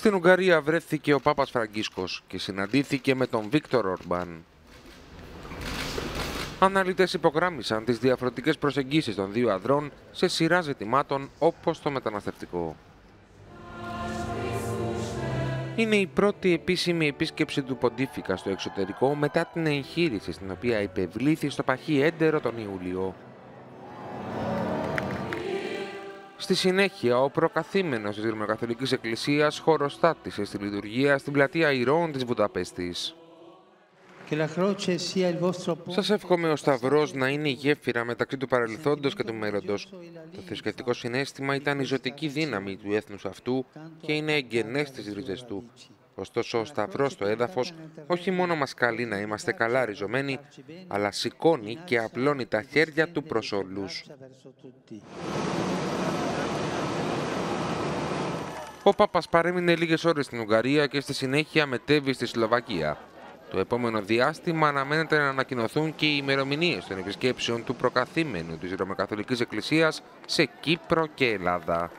Στην Ουγγαρία βρέθηκε ο Πάπας Φραγκίσκος και συναντήθηκε με τον Βίκτορ Ορμπάν. Αναλυτές υπογράμμισαν τις διαφορετικές προσεγγίσεις των δύο αδρών σε σειρά ζητημάτων όπως το μεταναστευτικό. Είναι η πρώτη επίσημη επίσκεψη του Ποντίφικα στο εξωτερικό μετά την εγχείρηση στην οποία υπευλήθη στο παχύ έντερο τον Ιούλιο. Στη συνέχεια, ο προκαθήμενος της Ρωμαιοκαθολικής Εκκλησίας χωροστάτησε στη λειτουργία στην πλατεία Ηρώων της Βουδαπέστης. Σας εύχομαι ο Σταυρός να είναι η γέφυρα μεταξύ του παρελθόντος και του μέλλοντος. Το θρησκευτικό συνέστημα ήταν η ζωτική δύναμη του έθνους αυτού και είναι εγγενές στις ρίζες του. Ωστόσο, ο Σταυρός στο έδαφος όχι μόνο μας καλεί να είμαστε καλά ριζωμένοι, αλλά σηκώνει και απλώνει τα χέρια του προς όλους. Ο Πάπας παρέμεινε λίγες ώρες στην Ουγγαρία και στη συνέχεια μετέβη στη Σλοβακία. Το επόμενο διάστημα αναμένεται να ανακοινωθούν και οι ημερομηνίες των επισκέψεων του προκαθήμενου της Ρωμακαθολικής Εκκλησίας σε Κύπρο και Ελλάδα.